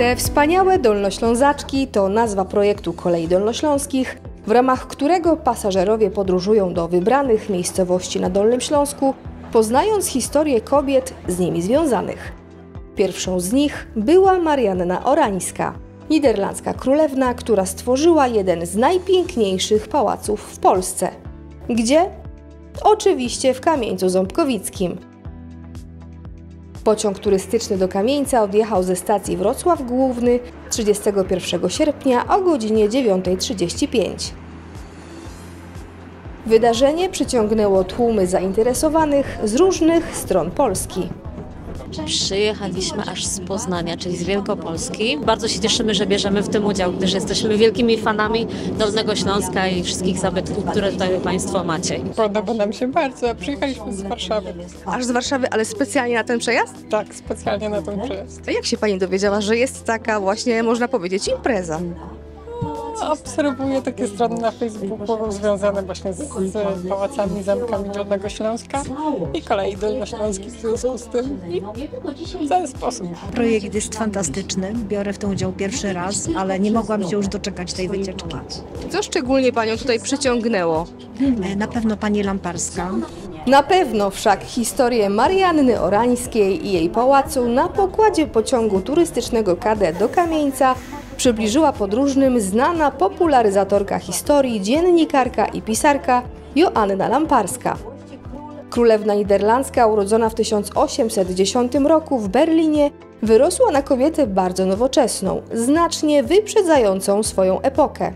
Te wspaniałe Dolnoślązaczki to nazwa projektu Kolei Dolnośląskich, w ramach którego pasażerowie podróżują do wybranych miejscowości na Dolnym Śląsku, poznając historię kobiet z nimi związanych. Pierwszą z nich była Marianna Orańska, niderlandzka królewna, która stworzyła jeden z najpiękniejszych pałaców w Polsce. Gdzie? Oczywiście w Kamieńcu Ząbkowickim. Pociąg turystyczny do Kamieńca odjechał ze stacji Wrocław Główny 31 sierpnia o godzinie 9.35. Wydarzenie przyciągnęło tłumy zainteresowanych z różnych stron Polski. Przyjechaliśmy aż z Poznania, czyli z Wielkopolski. Bardzo się cieszymy, że bierzemy w tym udział, gdyż jesteśmy wielkimi fanami Dolnego Śląska i wszystkich zabytków, które tutaj Państwo macie. Podoba nam się bardzo. Przyjechaliśmy z Warszawy. Aż z Warszawy, ale specjalnie na ten przejazd? Tak, specjalnie na ten przejazd. A jak się Pani dowiedziała, że jest taka właśnie, można powiedzieć, impreza? Obserwuję takie strony na Facebooku związane właśnie z, z pałacami, zamkami Dolnego Śląska i kolei Dolnośląskich w związku z tym i w ten sposób. Projekt jest fantastyczny. Biorę w tym udział pierwszy raz, ale nie mogłam się już doczekać tej wycieczki. Co szczególnie Panią tutaj przyciągnęło? E, Na pewno pani Lamparska. Na pewno wszak historię Marianny Orańskiej i jej pałacu na pokładzie pociągu turystycznego KD do Kamieńca przybliżyła podróżnym znana popularyzatorka historii, dziennikarka i pisarka Joanna Lamparska. Królewna niderlandzka, urodzona w 1810 roku w Berlinie, wyrosła na kobietę bardzo nowoczesną, znacznie wyprzedzającą swoją epokę.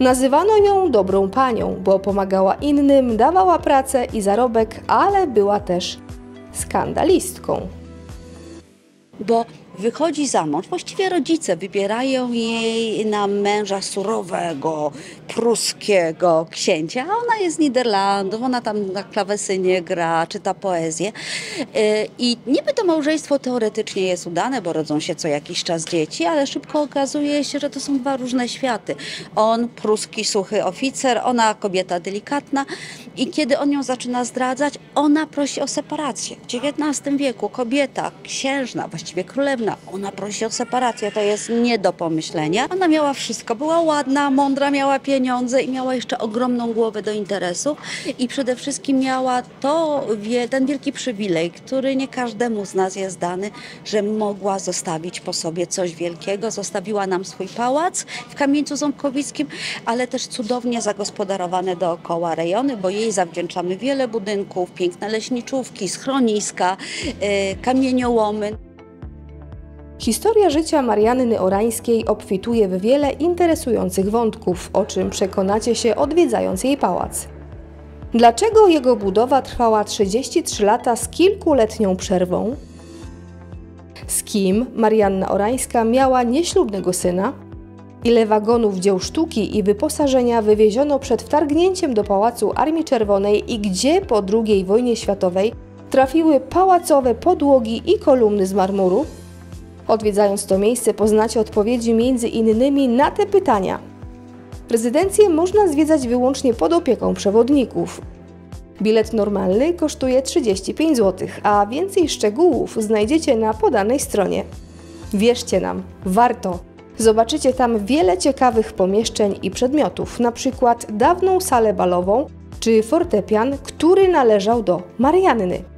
Nazywano ją dobrą panią, bo pomagała innym, dawała pracę i zarobek, ale była też skandalistką. bo wychodzi za mąż. Właściwie rodzice wybierają jej na męża surowego, pruskiego księcia, a ona jest z Niderlandów, ona tam na klawesynie gra, czyta poezję. Yy, I niby to małżeństwo teoretycznie jest udane, bo rodzą się co jakiś czas dzieci, ale szybko okazuje się, że to są dwa różne światy. On, pruski, suchy oficer, ona kobieta delikatna i kiedy on ją zaczyna zdradzać, ona prosi o separację. W XIX wieku kobieta, księżna, właściwie królewna, ona prosi o separację, to jest nie do pomyślenia. Ona miała wszystko, była ładna, mądra, miała pieniądze i miała jeszcze ogromną głowę do interesów i przede wszystkim miała to, ten wielki przywilej, który nie każdemu z nas jest dany, że mogła zostawić po sobie coś wielkiego. Zostawiła nam swój pałac w Kamieńcu Ząbkowickim, ale też cudownie zagospodarowane dookoła rejony, bo jej zawdzięczamy wiele budynków, piękne leśniczówki, schroniska, yy, kamieniołomy. Historia życia Marianny Orańskiej obfituje w wiele interesujących wątków, o czym przekonacie się odwiedzając jej pałac. Dlaczego jego budowa trwała 33 lata z kilkuletnią przerwą? Z kim Marianna Orańska miała nieślubnego syna? Ile wagonów dzieł sztuki i wyposażenia wywieziono przed wtargnięciem do Pałacu Armii Czerwonej i gdzie po II wojnie światowej trafiły pałacowe podłogi i kolumny z marmuru? Odwiedzając to miejsce poznacie odpowiedzi między innymi na te pytania. Rezydencję można zwiedzać wyłącznie pod opieką przewodników. Bilet normalny kosztuje 35 zł, a więcej szczegółów znajdziecie na podanej stronie. Wierzcie nam, warto! Zobaczycie tam wiele ciekawych pomieszczeń i przedmiotów, przykład dawną salę balową czy fortepian, który należał do Marianny.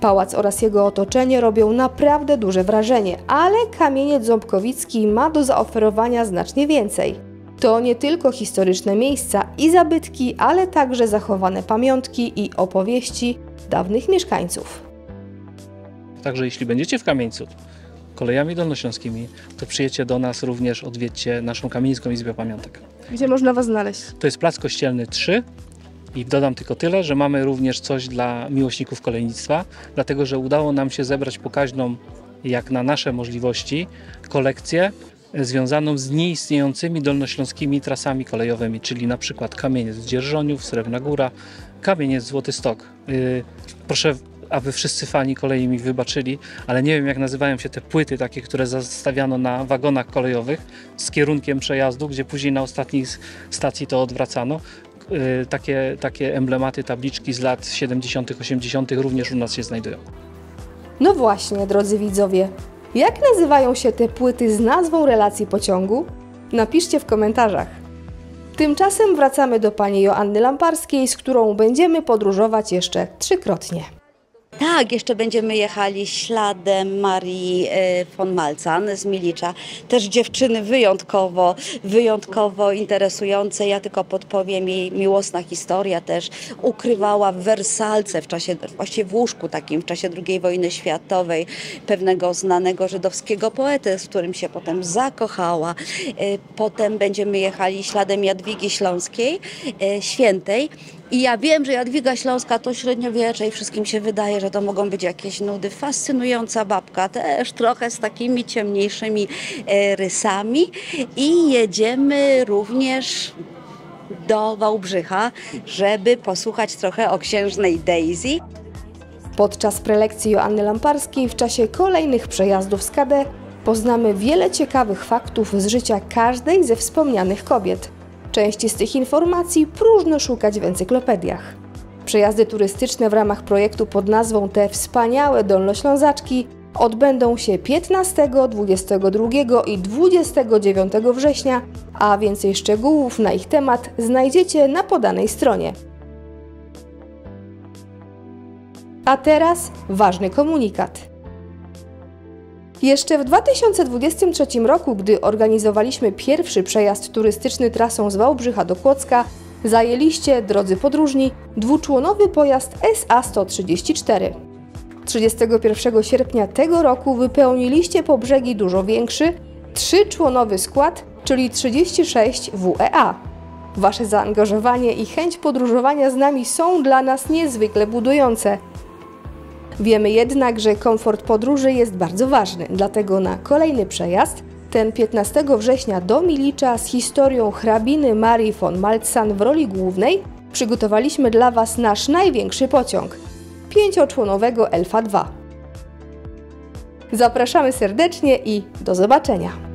Pałac oraz jego otoczenie robią naprawdę duże wrażenie, ale kamieniec ząbkowicki ma do zaoferowania znacznie więcej. To nie tylko historyczne miejsca i zabytki, ale także zachowane pamiątki i opowieści dawnych mieszkańców. Także jeśli będziecie w Kamieńcu kolejami dolnośląskimi, to przyjedźcie do nas również, odwiedźcie naszą Kamieńską Izbę Pamiątek. Gdzie można Was znaleźć? To jest Plac Kościelny 3 i dodam tylko tyle, że mamy również coś dla miłośników kolejnictwa, dlatego że udało nam się zebrać pokaźną, jak na nasze możliwości, kolekcję związaną z nieistniejącymi dolnośląskimi trasami kolejowymi, czyli na przykład kamieniec Dzierżoniów, Srebrna Góra, kamieniec Złoty Stok. Yy, Proszę, aby wszyscy fani kolei mi wybaczyli, ale nie wiem jak nazywają się te płyty takie, które zastawiano na wagonach kolejowych z kierunkiem przejazdu, gdzie później na ostatniej stacji to odwracano. Yy, Takie, takie emblematy, tabliczki z lat 70., 80. również u nas się znajdują. No właśnie, drodzy widzowie, Jak nazywają się te płyty z nazwą relacji pociągu? Napiszcie w komentarzach. Tymczasem wracamy do pani Joanny Lamparskiej, z którą będziemy podróżować jeszcze trzykrotnie. Tak, jeszcze będziemy jechali śladem Marii e, von Malcan z Milicza. Też dziewczyny wyjątkowo, wyjątkowo interesujące. Ja tylko podpowiem jej miłosna historia też. Ukrywała w Wersalce w czasie, właściwie w łóżku takim w czasie II wojny światowej pewnego znanego żydowskiego poety, z którym się potem zakochała. E, Potem będziemy jechali śladem Jadwigi Śląskiej, e, świętej. I ja wiem, że Jadwiga Śląska to średniowiecze i wszystkim się wydaje, że to mogą być jakieś nudy. Fascynująca babka, też trochę z takimi ciemniejszymi e, rysami. I jedziemy również do Wałbrzycha, żeby posłuchać trochę o księżnej Daisy. Podczas prelekcji Joanny Lamparskiej w czasie kolejnych przejazdów z KD poznamy wiele ciekawych faktów z życia każdej ze wspomnianych kobiet. Części z tych informacji próżno szukać w encyklopediach. Przejazdy turystyczne w ramach projektu pod nazwą Te wspaniałe Dolnoślązaczki odbędą się 15, 22 i 29 września, a więcej szczegółów na ich temat znajdziecie na podanej stronie. A teraz ważny komunikat. Jeszcze w 2023 roku, gdy organizowaliśmy pierwszy przejazd turystyczny trasą z Wałbrzycha do Kłodzka, zajęliście, drodzy podróżni, dwuczłonowy pojazd SA-134. 31 sierpnia tego roku wypełniliście po brzegi dużo większy, trzyczłonowy skład, czyli 36 WEA. Wasze zaangażowanie i chęć podróżowania z nami są dla nas niezwykle budujące. Wiemy jednak, że komfort podróży jest bardzo ważny, dlatego na kolejny przejazd, ten 15 września do Milicza z historią hrabiny Marii von Maltzan w roli głównej, przygotowaliśmy dla Was nasz największy pociąg pięcioczłonowego Elfa 2. Zapraszamy serdecznie i do zobaczenia!